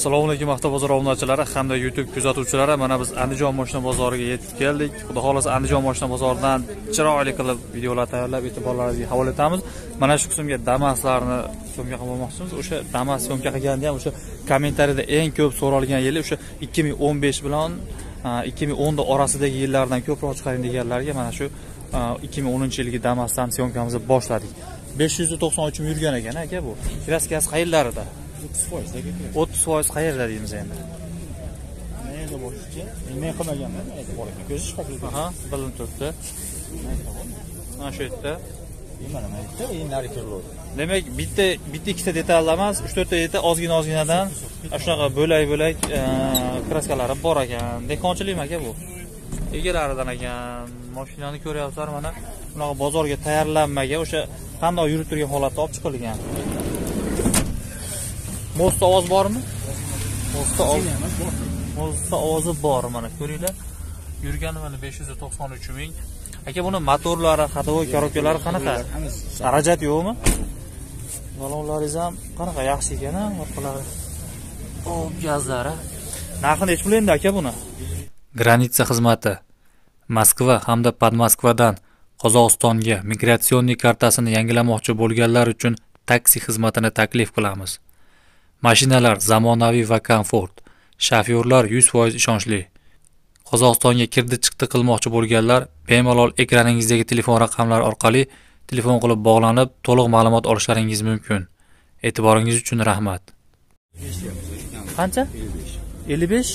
assalomu alaykum avtobozor obunachilari hamda youtube kuzatuvchilari. Mana biz andijon moshina bozoriga yetib keldik. Xudo xohlasa andijon moshina bozoridan chiroyli qilib videolar tayyorlab e'tiborlaringizga havola etamiz. Mana shu qismga damaslarni syomka qilib olmoqchimiz. O'sha damas syomka qilganda ham o'sha kommentariyada eng ko'p so'ralgan yili o'sha ikki ming o'n besh bilan ikki ming o'nda orasidagi yillardan ko'proq chiqaring deganlarga mana shu ikki ming o'ninchi yilgi damasdan syomkamizni boshladik. besh yuz to'qson uch ming yurgan ekan aka bu. Kraskasi qayerlarida? O'ttiz foiz o'ttiz foiz qayerda deymiz endi? Mayda bo'lishicha men qilmaganman mayda bor ekan ko'zi chiqadi. Aha bilinib turibdi. Mana shu yerda. Mana endi nari kiriladi demak bitta bitta ikkita detalda emas uch to'rtta detal ozgina ozginadan shunaqa bo'lak bo'lak kraskalari bor ekan. Dehqonchilikmi aka bu? Egalaridan ekan. Mashinani ko'ryapsizlar mana bunaqa bozorga tayyorlanmagan o'sha qandoq yurib turgan holatda olib chiqilgan mo'sta ovoz bormi? Mo'sta mo'sta ovozi bor mana ko'ringlar. Yurgani mana besh yuz to'qson uch ming. Aka buni motorlari ходовой коробкалari qanaqa? Xarajat yo'qmi? Balonlaringiz ham qanaqa yaxshi ekan a orqalari? Hop gazlari. Narxi nechi pul endi aka buni? Granitsa xizmati. Moskva hamda podmoskvadan qozog'istonga migratsionniy kartasini yangilamoqchi bo'lganlar uchun taksi xizmatini taklif qilamiz mashinalar zamonaviy va komfort. Shofyorlar yuz foiz ishonchli. Qozog'istonga kirdi chiqdi qilmoqchi bo'lganlar bemalol ekraningizdagi telefon raqamlari orqali telefon qilib bog'lanib to'liq ma'lumot olishlaringiz mumkin. E'tiboringiz uchun rahmat. Qancha? ellik besh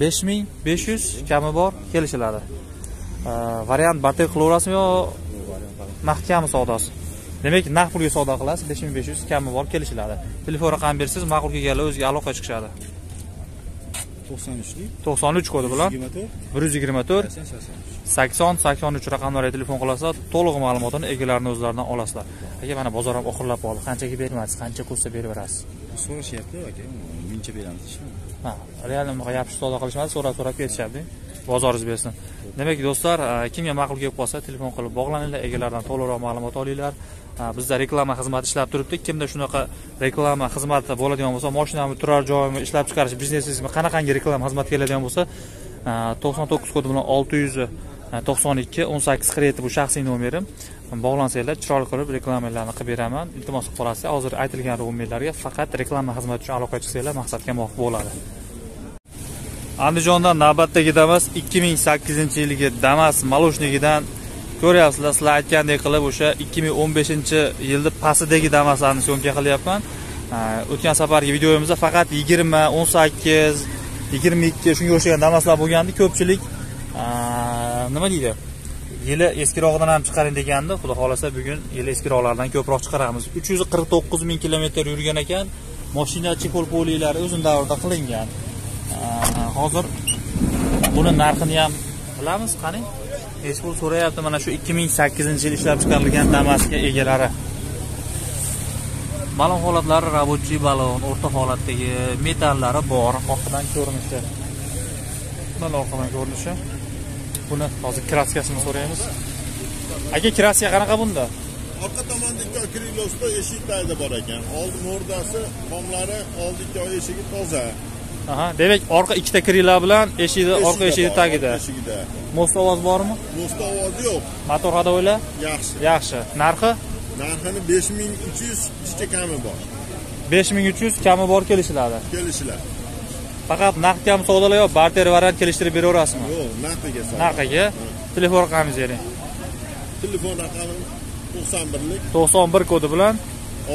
besh ming besh yuz kami bor kelishiladi. Variant barter qilaverasizmi yo mahkami savdosi? Demak naqd pulga savdo qilasiz besh ming besh yuz kami bor kelishiladi. Telefon raqamini bersangiz ma'qul kelganlar o'ziga aloqaga chiqishadi. To'qson uchlik to'qson uch kodi bilan. bir yuz yigirma to'rt. sakson sakson uch raqamlariga telefon qilasizlar to'liq ma'lumotini egalarini o'zlaridan olasizlar. Aka mana bozor ham oxirlab qoldi. Qanchaga bermaysiz? Qancha ko'rsa beraverasiz? So'rashyapti aka. Muncha beramiz ha real unaqa yopishib savdo qilishmadi so'rab so'rab ketishyapti bozoringiz bersin. Demak do'stlar kimga ma'qul kelib qolsa telefon qilib bog'laninglar egalaridan to'liqroq ma'lumot olinglar bizda reklama xizmati ishlab turibdi. Kimda shunaqa reklama xizmati bo'ladigan bo'lsa moshinami turar joyimi ishlab chiqarish biznesingizmi qanaqangi reklama xizmati keladigan bo'lsa to'qson to'qqiz kodi bilan olti yuz to'qson ikki o'n sakkiz qirq yetti bu shaxsiy nomerim bog'lansanglar chiroyli qilib reklamalarni qilib beraman. Iltimos qilib qolasizlar hozir aytilgan nomerlarga faqat reklama xizmati uchun aloqaga chiqsanglar maqsadga muvofiq bo'ladi. Andijondan navbatdagi damas ikki ming sakkizinchi yilgi damas maloshnikidan ko'ryapsizlar sizlar aytgandek qilib o'sha ikki ming o'n beshinchi yilni pastidagi damaslarni syomka qilyapman. O'tgan safargi videomizda faqat yigirma o'n sakkiz yigirma ikki shunga o'xshagan damaslar bo'lgandi ko'pchilik nima deydi yili eskiroqdan ham chiqaring degandi. Xudo xohlasa bugun yili eskiroqlardan ko'proq chiqaramiz. uch yuz qirq to'qqiz ming kilometr yurgan ekan. Moshina chexol poliylari o'zini davrida qilingan. Hozir buni narxini ham bilamiz. Qani Eshpul pul so'rayapti mana shu ikki ming sakkizinchi yil ishlab chiqarilgan damasga egalari. Balon holatlari рабочий balon o'rta holatdagi metallari bor orqadan ko'rinishi. Bundan orqadan ko'rinishi. Buni hozir kraskasini so'raymiz. Aka kraska qanaqa bunda? Orqa tomonda ikki krilosda eshik tagida bor ekan. Old mordasi tomlari old ikki eshigi toza. Aha demak orqa ikkita krila bilan eshikni orqa bor, tagida. eshigida most ovoz bormi? Do'sti ovozi yo'q. Motor ходовойlar yaxshi. Yaxshi. Narxi? Narxini besh ming uch yuz ikkita kami bor. Besh ming uch yuz kami bor kelishiladi. Kelishlar faqat naqd kam savdolar yo barter variant kelishtirib beraverasizmi? Yo'q savdo. narxiga telefon raqamingizni bering. Telefon raqami to'qson birlik. To'qson bir kodi bilan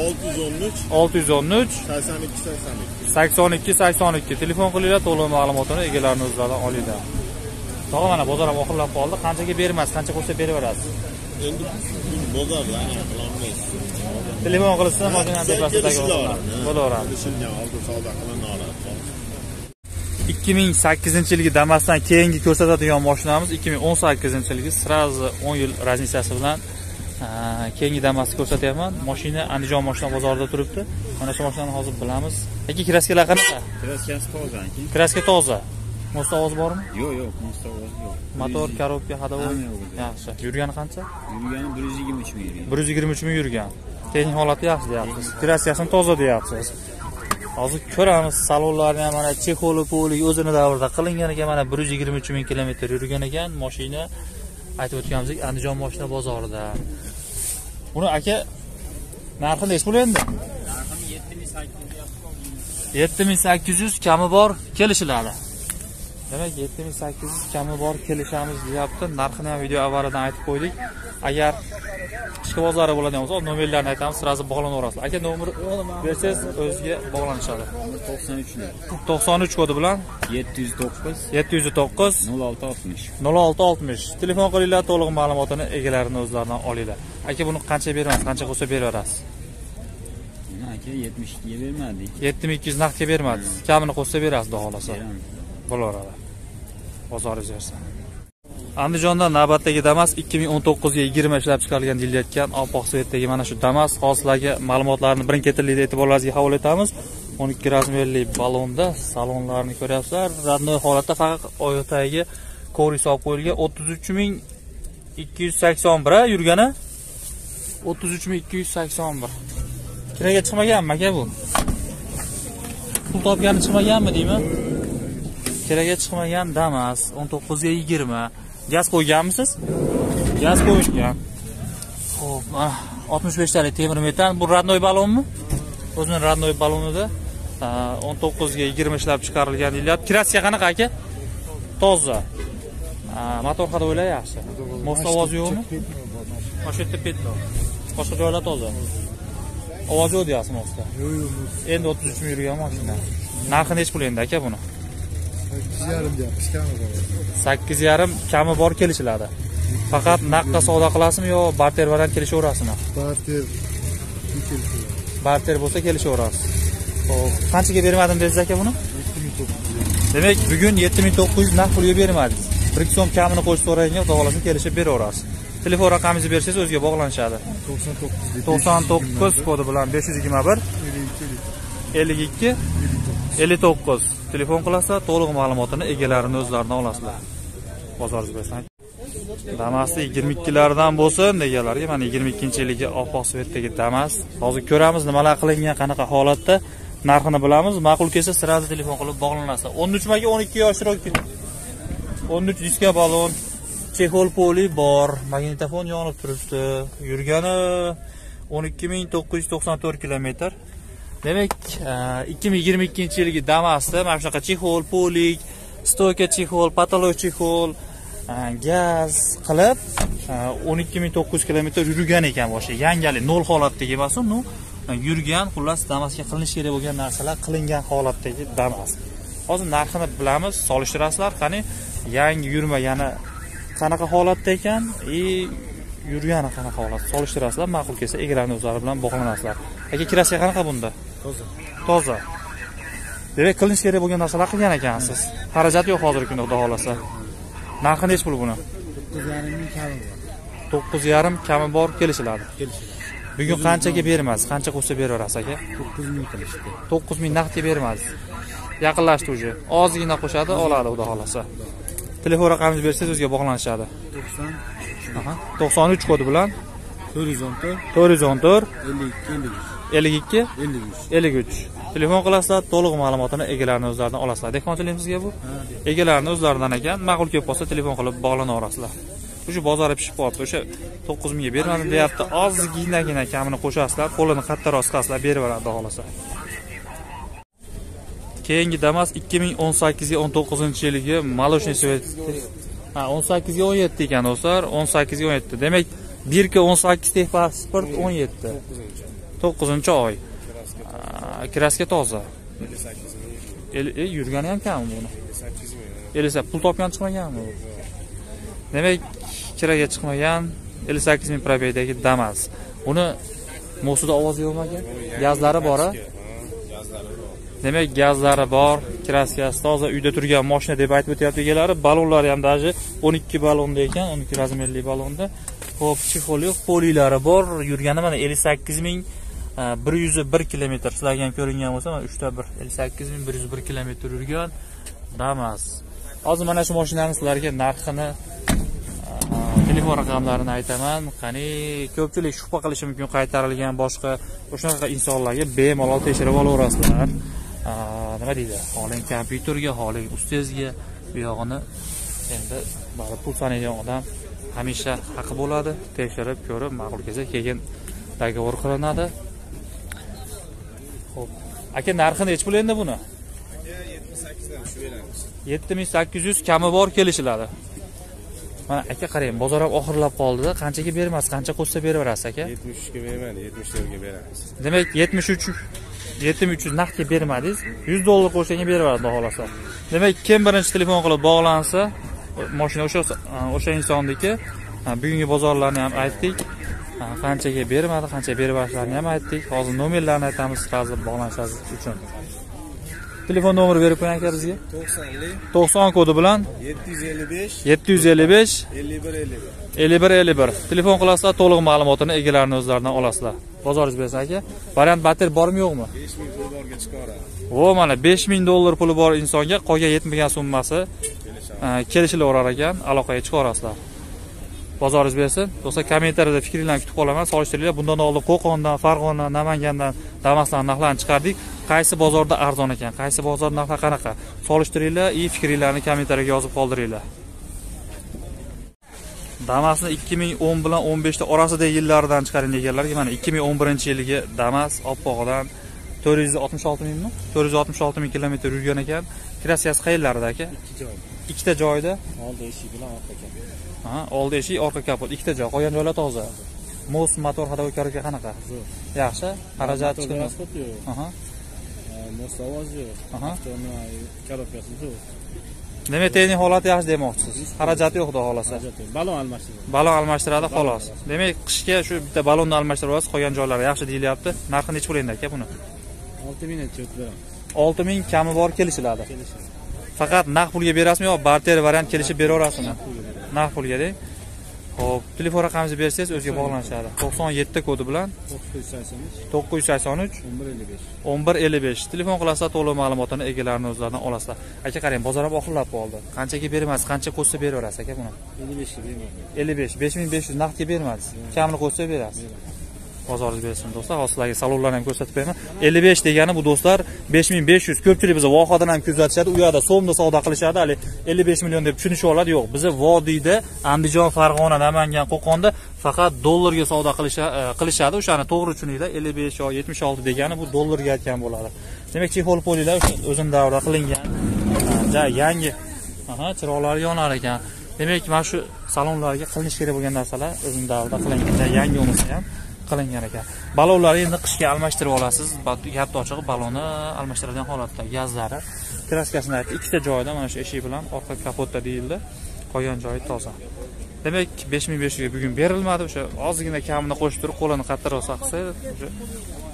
olti yuz o'n uch. olti yuz o'n uch. Sakson ikki sakson ikki. sakson ikki sakson ikki. Telefon qilinglar to'liq ma'lumotini egalarini o'zlaridan olinglar. Tog'a mana bozor ham oxirlab qoldi. Qanchaga bermaysiz qancha qo'ysa beraverasiz? Endi anaqa qilolmaysiz. Telefon qilishsa mashina tepasidagi bo'laveradi. Kelishilgan oldi savdo qilinoladi ikki ming sakkizinchi yilgi damasdan keyingi ko'rsatadigan mashinamiz ikki ming o'n sakkizinchi yilgi сразу o'n yil razницasi bilan keyingi damasni ko'rsatyapman. Mashina andijon moshina bozorida turibdi. Mana shu mashinani hozir bilamiz. Aka kraskalar qanaqa? Kraskasi tozanki kraska toza. Mo'sta ovoz bormi? Yo'q yo'q mo'sta ovozi yo'q. Motor коробка ходовой yaxshi. Yurgani qancha? Yurgani bir yuz yigirma uch ming yurgan. Bir yuz yigirma uch ming yurgan. Texnik holati yaxshi deyapsiz. Kraskasini toza deyapsiz. Hozir ko'ramiz salonlarni ham mana chexoli poli o'zini davrida qilingan ekan. Mana bir yuz yigirma uch ming kilometr yurgan ekan. Moshina aytib o'tganimizdek andijon moshina bozorida buni aka narxi nechi pul endi? Yetti ming sakkiz yuz kami bor kelishiladi demak yetti ming sakkiz yuz kami bor kelishamiz deyapti. Narxini ham video avvalidan aytib qo'ydik. Agar qishki bozori bo'ladigan bo'lsa nomerlarni aytamiz sразу bog'lanaverasizlar aka nomer bersangiz o'ziga bog'lanishadi. to'qson uch to'qson uch kodi bilan yetti yuz to'qqiz. yetti yuz to'qqiz. nol olti oltmish. nol olti oltmish. Telefon qilinglar to'liq ma'lumotini egalarini o'zlaridan olinglar. Aka buni qancha beramiz qancha qolsa beraverasiz? Aka yetmish ikkiga bermadik. Yetti ming ikki yuz naqdga bermadi. Kamini qo'shsa berasiz xudo xohlasa bo'laveradi bozor bersa andijonda navbatdagi damas 2019 ga 20 ishlab chiqarilgan deyilayotgan oppoq svetdagi mana shu damas hozirdagi ma'lumotlarni birin ketinlikda e'tiborlaringizga havola etamiz. 12 razmerli balonda salonlarni ko'ryapsizlar. Родной holatda faqat oyoq tagiga kovrik olib qo'yilgan 33281 a yurgani? 33281 kiraga chiqmaganmi aka bu? Pul topgani chiqmaganmi deyman. Kiraga chiqmagan damas 19 ga 20 gaz qo'yganmisiz? Gaz qo'yilgan ho'p mana 65 talik temir metan. Bu родной balonmi? O'zini родной balonida. 19 ga 20 ishlab chiqarilgan deyilyapti kraska qanaqa aka? Toza. Motor ходовойlar yaxshi. Most ovozi yo'qmi? Mana shu yerda petno boshqa joylar toza. Ovozi yo'q deyapsiz mostda endi 33 ming yurgan mashina narxi nechi pul endi aka buni yarim deyapmiz kami bor. Sakkiz yarim kami bor kelishiladi faqat naqdga savdo qilasizmi yo barter variant kelishaverasizmi? Barter barter bo'lsa kelishaverasiz. Ho'p qanchaga bermadim dedingiz aka buni? Demak bugun yetti ming to'qqiz yuz naqd pulga bermadingiz. Bir ikki so'm kamini qo'shib so'rayinga xudo xohlasa kelishib beraverasiz. Telefon raqamingizni bersangiz o'ziga bog'lanishadi. to'qson to'qqiz to'qson to'qqiz kodi bilan besh yuz yigirma bir. ellik ikki ellik to'qqiz telefon qilasa to'liq ma'lumotini egalarini o'zlaridan olasizlar. Bozoringiz bersin damasni yigirma ikkilardan bo'lsin deganlarga mana yigirma ikkinchi yilgi oppoq svetdagi damas. Hozir ko'ramiz nimalar qilingan qanaqa holatda. Narxini bilamiz. Ma'qul kelsa сразу telefon qilib bog'lanasizlar o'n uch manga o'n ikki yoshroq o'n uch diska balon. Chexol poli bor. Magnitofon yonib turibdi. Yurgani o'n ikki ming to'qqiz yuz to'qson to'rt kilometr. Demak e, ikki ming yigirma ikkinchi yilgi damasda mana shunaqa chexol polik stoyka chexol patolog chexol e, gaz qilib e, o'n ikki ming to'qqiz yuz kilometr yurgan ekan boshqa yangalik nol holatdagi emas u yurgan xullas damasga qilinishi kerak bo'lgan narsalar qilingan holatdagi damas. Hozir narxini bilamiz solishtirasizlar qani yangi yurma yana qanaqa holatda ekan и yurgani qanaqa holat solishtirasizlar ma'qul kelsa egalarni o'zlari bilan bog'lanasizlar. Aka kirasiya qanaqa bunda? Toza. Toza. Demak qilinishi kerak bo'lgan narsalar qilgan ekansiz. Xarajat yo'q hozirgi kunda xudo xohlasa narxi nechi pul buni? To'qqiz yarim ming kami bor. To'qqiz yarim kami bor kelishiladi kelishadi bugun qanchaga bermasiz qancha qo'shsa beraverasiz aka? To'qqiz ming qilishdi. To'qqiz ming naqdga bermadi yaqinlashdi уже. Ozgina qo'shadi oladi xudo xohlasa telefon raqamingizni bersangiz o'ziga bog'lanishadi. To'qson to'qson uch kodi bilan to'rt yuz o'n to'rt. to'rt yuz o'n to'rt. ellik ikki ellik. uch ellik ikki ellik uch. ellik uch. Telefon qilasizlar to'liq ma'lumotini egalarini o'zlaridan olasizlar. Dehqonchilik sizga bu. Egalarini o'zlaridan ekan ma'qul kelib qolsa telefon qilib bog'lanaverasizlar. Уже bozori pishib qolibdi o'sha to'qqiz mingga bermadim deyapti. Ozginagina kamini qo'shasizlar qo'lini qattiqroq siqasizlar beraveradi xudo xohlasa. Keyingi damas ikki ming o'n sakkizga o'n to'qqizinchi yilgi молочный свет ha o'n sakkizga o'n yetti ekan do'stlar. o'n sakkizga o'n yetti. Demak birka o'n sakkiz texpasport o'n yetti to'qqizinchi oy. Kraska toza. Yurgani ham kam buni. Ellik sakkiz pul topgan chiqmaganmi demak kiraga chiqmagan ellik sakkiz ming probegdagi damas. Uni mo'sida ovozi yo'qmi aka gazlari bor a demak gazlari bor kraskasi toza uyda turgan moshina deb aytib o'tyapti egalari balonlari ham даже o'n ikki balonda ekan o'n ikki razmerli balonda. Ho'p chexol yo'q polilari bor yurgani mana ellik sakkiz ming Э, bir yuz bir kilometr sizlarga ham ko'ringan bo'lsa mana uchta bir ellik sakkiz ming bir yuz bir kilometr yurgan damas. Hozir mana shu mashinani sizlarga narxini e, telefon raqamlarini aytaman. Qani ko'pchilik shubha qilishi mumkin qaytarilgan boshqa o'shanaqa insonlarga bemalol tekshirib olaverasizlar e, nima deydi? Xohlang kompyuterga xohlang ustezga bu yog'ini endi baribir pul sanaydigan odam hamisha haqi bo'ladi. Tekshirib ko'rib ma'qul kelsa keyin договор qilinadi ho'p aka narxi nechi pul endi buni? Yetti ming sakkiz yuz kami bor kelishiladi. Mana aka qarang bozor ham oxirlab qoldida qanchaga bermas qancha qo'shsa beraverasiz aka? Yetmish uchga bermadi yetmish to'rtga beramiz. Demak yetmish uch yetti ming uch yuz naqdga bermadingiz. Yuz dollar qo'shsangiz beraveradi xohlasa. Demak kim birinchi telefon qilib bog'lansa moshina o'sha o'sha insonniki bugungi bozorlarni ham aytdik qanchaga bermadi qancha beraverishlarini ham aytdik. Hozir nomerlarni aytamiz hozir bog'lanishingiz uchun. Telefon nomeri berib qo'ying aka bizga. To'qsonlik to'qson kodi bilan? Yetti yuz ellik besh yetti yuz ellik besh ellik bir ellik bir ellik bir ellik bir telefon qilasizlar to'liq ma'lumotini egalarini o'zlaridan olasizlar. Bozoringiz bersin aka. Variant batter bormi yo'qmi? Besh ming pul borga chiqaradi o mana besh ming dollar puli bor insonga qolgan yetmagan summasi kelishilaverar ekan aloqaga chiqaverasizlar bozoringiz bersin. Do'stlar kommentariyada fikringlarni kutib qolaman. Solishtiringlar bundan oldin qo'qondan farg'ona namangandan damasdan narxlarni chiqardik. Qaysi bozorda arzon ekan qaysi bozor narxi qanaqa? Solishtiringlar и fikringlarni kommentariyaga yozib qoldiringlar. Damasni 2010 bilan 15 orasidagi yillaridan chiqaring deganlarga mana 2011 yilgi damas oppog'idan 466 mingmi? 466 ming kilometr yurgan ekan. Krassiyasi qayerlarda aka? Ikki joy ikkita joyda. Oldi eshik bilan orqa ha oldi eshik orqa kapot ikkita joy qolgan joylar toza. Mos motor коробка qanaqa? Zo'r. Yaxshi. Xarajat Motor chiqimi transport yo'q most ovoz yo'q. Korobkasi zo'r. Demak texnik holati yaxshi demoqchisiz? Xarajati yo'q xudo xohlasa balon almashtiradi. Balon almashtiradi xolos. demak qishga shu bitta balonni almashtirib olasiz qolgan joylari yaxshi deyilyapti. Narxi nechi pul endi aka buni. Olti ming o'tib beramiz. Olti ming kami bor kelishiladi. Faqat naqd pulga berasizmi yo barter variant kelishib beraverasizmi naqd pulga deng ho'p telefon raqamingizni bersangiz o'ziga bog'lanishadi. to'qson yetti kodi bilan to'qqiz yuz sakson uch. to'qqiz yuz sakson uch. o'n bir ellik besh. o'n bir ellik besh. Telefon qilasizlar to'liq ma'lumotini egalarini o'zlaridan olasizlar. Aka qarang bozor ham oxirlab qoldi. Qanchaga bermasiz qancha qo'shsa beraverasiz aka buni? ellik beshga bermaydi. ellik besh besh ming besh yuz. Naqdga bermadingiz? Kamini qo'shsa berasiz bozoringiz bersin do'stlar. Hozir sizlarga salonlarni ham ko'rsatib beraman ellik besh degani bu do'stlar besh ming besh yuz. Ko'pchilik bizni vohadan ham kuzatishadi u yoqda so'mda savdo qilishadi. Haligi ellik besh million deb tushunishib oladi. Yo'q biza vodiyda andijon farg'ona namangan qo'qonda faqat dollarga savdo e, qilishadi. O'shani to'g'ri tushuninglar. ellik besh yo yetmish olti degani bu dollarga aytgan bo'ladi. Demak chexol polilar o'zini davrida qilingan e, ja yangi aha chiroqlari yonar ekan. Demak mana shu salonlarga qilinishi kerak bo'lgan narsalar o'zini davrida qilingan yangi bo'lmasa ham qilingan ekan. Balonlarni endi qishga almashtirib olasiz. Ba- gapni ochig'i baloni almashtiradigan holatda. Gazlari kraskasini aytdi ikkita joyida mana shu eshik bilan orqa kapotda deyildi. Qolgan joyi toza. Demak besh ming besh yuzga bugun berilmadi. O'sha ozgina kamini qo'shib turib qo'lini qattiqroq qilsa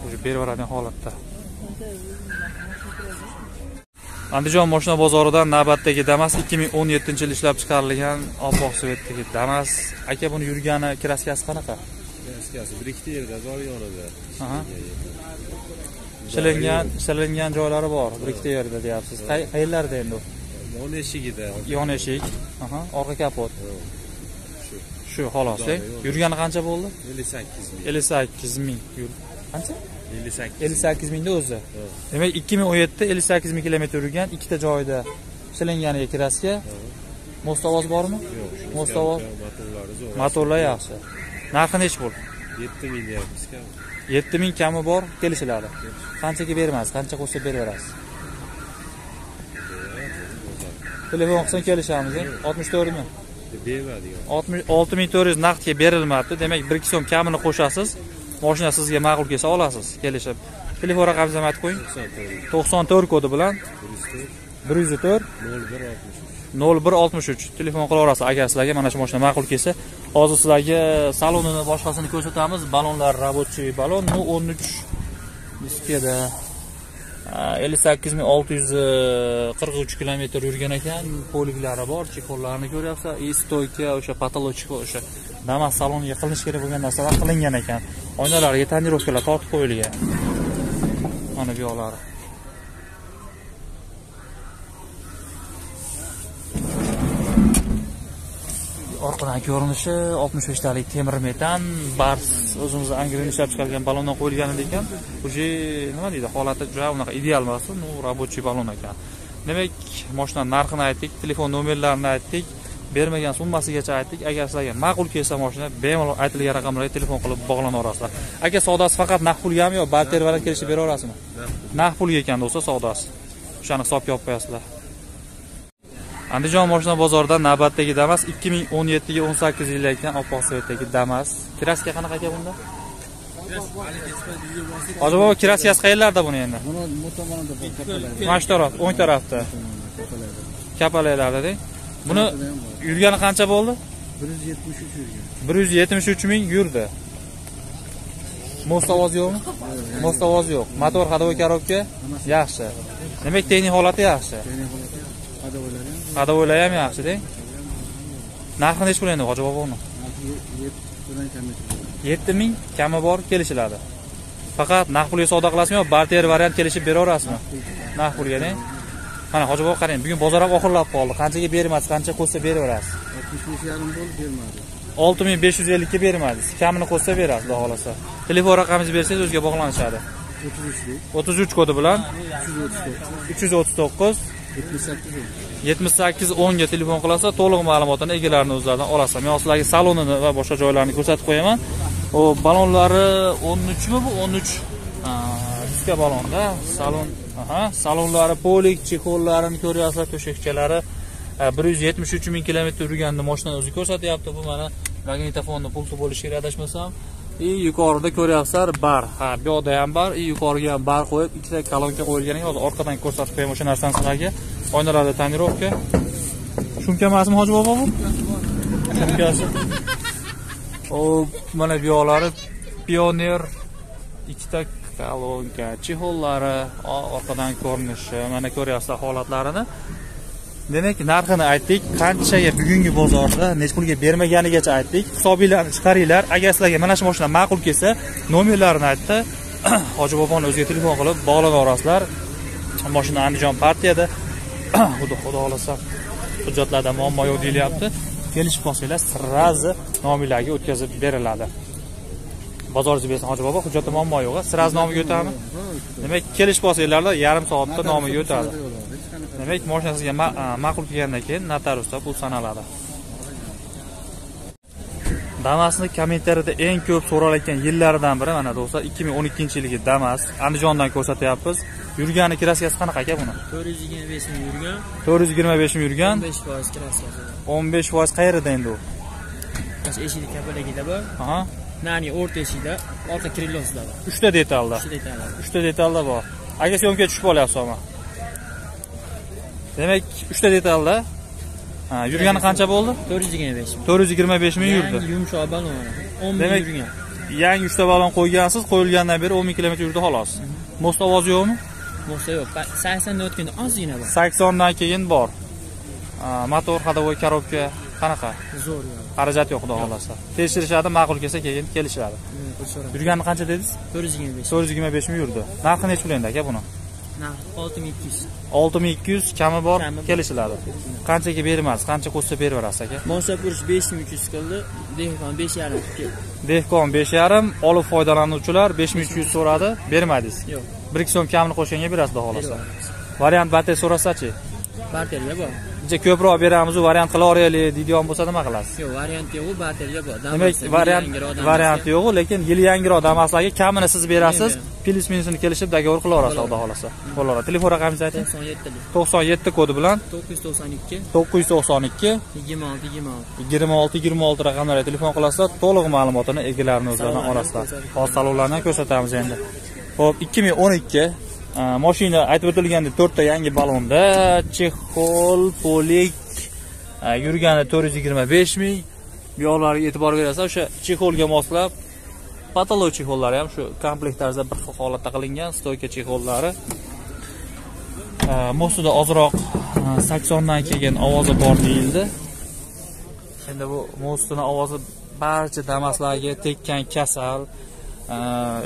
уже berib yuboradigan holatda. Andijon moshina bozoridan navbatdagi damas 2017 yil ishlab chiqarilgan oppoq svetdagi damas. Aka buni yurgani kraskasi qanaqa? Gaskasi bir ikkita yerda zor yonida. Shilingan shilingan joylari bor bir ikkita yerda deyapsiz. Qay- qayerlarda endi u? Yon eshigida. Yon eshik. Aha. Orqa kapot. Shu. Xolos eh? yurgani qancha bo'ldi? Ellik sakkiz ming ellik sakkiz ming yur- qancha? Ellik sakkiz ellik sakkiz mingni o'zi demak ikki ming o'n yetida ellik sakkiz ming kilometr yurgan ikkita joyida shilinganiga kraska mostovoz bormi? Yo'q mostovoz motorlari zo'r motorlar yaxshi narxi nechi pul yetti milliard yetti ming kami bor kelishiladi qanchaga bermaysiz qancha qo'shsa beraverasiz. Telefon qilsin kelishamiz eh? oltmish to'rtmi bermadi oltmish olti ming to'rt yuz naqdga berilmabdi. Demak bir ikki so'm kamini qo'shasiz moshina sizga ma'qul kelsa olasiz. Kelishib. Telefon raqamingizni ham aytib qo'ying. To'qson to'rt. Kodi bilan bir yuz to'rt. nol bir oltmish nol bir oltmish uch. Telefon qilaverasiz agar sizlarga mana shu mashina ma'qul kelsa hozir sizlarga salonini boshqasini ko'rsatamiz. Balonlar рабочий balon nu o'n uch. Diskada ellik sakkiz ming olti yuz qirq uch kilometr yurgan ekan. Poliklari bor chexollarini ko'ryapsiz и stoyka o'sha потолочка o'sha damas saloniga qilinishi kerak bo'lgan narsalar qilingan ekan. Oynalariga tonirovkalar tortib qo'yilgan. Mana bu yoqlari orqa orqadan ko'rinishi 65 talik temir metan bars o'zimizni angliyada ishlab chiqargan balondan qo'yilgan ekan. Уже nima deydi holati juda unaqa ideal emas ну рабочий balon ekan. Demak moshinani narxini aytdik telefon nomerlarini aytdik bermagan summasigacha aytdik. Agar sizlarga ma'qul kelsa mashina bemalol aytilgan raqamlarga telefon qilib bog'lana olasizlar aka savdosi faqat naqd pulgami yo barter bilan kelishib beraverasizmi? Naqd pulga ekan do'stlar savdosi. O'shani hisobga olib qo'yasizlar andijon moshina bozorida navbatdagi damas 2017 ga 18 yil ekan oppoq svetdagi damas. Kraska qanaqa aka bunda? Hoji bobo kraskasi qayerlarda buni endi? Buni motomonda kapalaydi. mana shu taraf o'ng tarafda. Kapalaylarda buni yurgani qancha bo'ldi? 173 yurgan. bir yuz yetmish uch ming yurdi. Most ovozi yo'qmi? Most ovozi yo'q. Motor ходовой коробка yaxshi. Demak texnik holati yaxshi. Ya'ni holati hadovalari ham yaxshida narxi nechi pul endi hoji boboni narxi 7 dan kam emas. yetti ming kami bor kelishiladi faqat naqd pulga savdo qilasizmi yo barter variant kelishib beraverasizmi naqd pulgada mana hoji bobo qarang bugun bozor ham oxirlab qoldi qanchaga bermaysiz qancha qo'shsa beraverasiz 65 yarim bo'lib bermadi. olti ming besh yuz ellikka bermaysiz kamini qo'shsa berasiz xudo xohlasa telefon raqamingizni bersangiz o'ziga bog'lanishadi 33 lik, o'ttiz uch kodi bilan 339, 78 lik. yetmish sakkiz o'nga telefon qilasa to'liq ma'lumotini egalarini o'zlaridan olasan. Men hozir sizlarga salonini va boshqa joylarini ko'rsatib qo'yaman. U balonlari o'n uchmi bu? o'n uch. Diska balonda salon aha salonlari polik chexollarini ko'ryapsizlar to'shakchalari. Bir yuz yetmish uch ming kilometr yurganini moshinani o'zi ko'rsatyapti. Bu mana magnitofonni pulti bo'lishi kerak adashmasam. И yuqorida ko'ryapsizlar bar. Ha bu yoqda ham bar. И yuqoriga ham bar qo'yib ikkita kolonka qo'yilgan ekan hozir orqadan ko'rsatib qo'yaman o'sha narsani sizlarga. Oynalarda tonirovka shumka emasmi hoji bobo bu? Shumkasi. O mana bu yoqlari pioner. Ikkita kolonka chehollari orqadan ko'rinishi. Mana ko'ryapsizlar holatlarini. Demak narxini aytdik. Qanchaga bugungi bozorda necha pulga bermaganigacha aytdik. Hisobinglarni chiqaringlar. Agar sizlarga mana shu mashina ma'qul kelsa nomerlarini aytdi. Hoji boboni o'ziga telefon qilib bog'lanaverasizlar mashina andijon partiyada. Xudo xudo xohlasa hujjatlarda muammo yo'q deyilyapti. Kelishib qolsanglar srazi nomilarga o'tkazib beriladi. Bozoringizni bersin hoji bobo hujjatda muammo yo'q a nomiga o'tadimi demak kelishib qolsanglarda yarim soatda nomiga o'tadi. Demak mashina sizga ma'qul kelgandan keyin notariusda pul sanaladi. Damasni kommentariyada eng ko'p so'ralayotgan yillaridan biri mana do'stlar 2012 yilgi damas. Andijondan ko'rsatyapmiz. Yurgani kraskasi qanaqa aka buni? To'rt yuz yigirma besh ming yurgan. 425 ming yurgan. besh foiz kraskasi 15 foiz qayerida endi u? Mana eshikni kapalagida bor. Aha. Nani o'rta eshikda orqa krelosida bor. Uchta detalda. Shu detallar uchta detalda bor. Aka syomka tushib qolyapsiz ama demak uchta detalda. Ha, yurgani qancha bo'ldi? to'rt yuz yigirma besh ming. 425 ming yurdi. Yangi yumshoq balon o'n ming Demak, yangi uchta balon qo'ygansiz qo'yilgandan beri 10 ming kilometr yurdi xolos. Most ovozi yo'qmi? Bo'lsa yo'q. Saksondan o'tganda ozgina bor. 80 dan keyin bor. Motor ходовой коробка qanaqa? Zo'r xarajat yo'q xudo xohlasa. Tekshirishadi ma'qul kelsa keyin kelishadi. Yurgani qancha dedingiz? to'rt yuz yigirma besh 425 ming yurdi. Narxi nechi pul endi aka buni narxi olti ming ikki yuz. 6200 kami bor Kami bor. kelishiladi. Qanchaga bermaysiz qancha qo'shsa beraverasiz aka? Boshlab ko'rish besh ming uch yuz qildi dehqon besh yarim dehqon besh yarim olib foydalanuvchilar besh ming uch yuz so'radi bermadingiz? Yo'q. Bir ikki so'm kamini qo'shganga berasiz xohlasa variant batel so'rasachi? Barterga bor uncha ko'proq beramizu variant qila olaylik deydigan bo'lsa nima qilasiz? Yo'q variant yo'q barterga bor demak variant varianti yo'qu lekin yili yangiroq damaslarga kamini siz berasiz plyus minusini kelishib dogovor qilaverasiz xudo xohlasa. Bo'laveradi telefon raqamingizni ayting. To'qson yettilik to'qson yetti kodi bilan. to'qqiz yuz to'qson ikki. To'qqiz yuz to'qson ikki. Yigirma olti yigirma olti yigirma olti yigirma olti raqamlarga telefon qilasizlar. To'liq ma'lumotini egalarini o'zlaridan Salonlarni olasizlar. hozir salonlarni ham ko'rsatamiz endi. Ho'p ikki ming o'n ikki Э, mashina aytib o'tilgandek to'rtta yangi balonda chexol polik э, yurgani to'rt yuz yigirma besh ming. Bu yoqlariga e'tibor berasizlar o'sha chexolga moslab patolog chexollari ham shu komplekt tarzda bir xil holatda qilingan stoyka chexollari. Э, Mostida ozroq saksondan keyin ovozi bor deyildi. Endi bu mostini ovozi barcha damaslarga tekkan kasal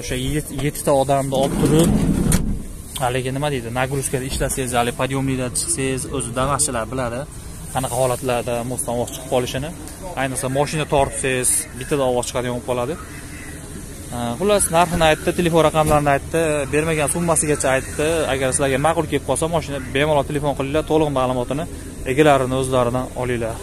o'sha yettita odamni olib turib haligi nima deydi? Nagruzkada ishlasangiz haligi podъемникda chiqsangiz o'zi damaschilar biladi. Qanaqa holatlarda mostdan ovoz chiqib qolishini. Ayniqsa moshina tortsangiz bittada ovoz chiqadigan bo'lib qoladi. Xullas narxini aytdi telefon raqamlarini aytdi bermagan summasigacha aytdi. Agar sizlarga ma'qul kelib qolsa moshina bemalol telefon qilinglar to'liq ma'lumotini egalarini o'zlaridan olinglar.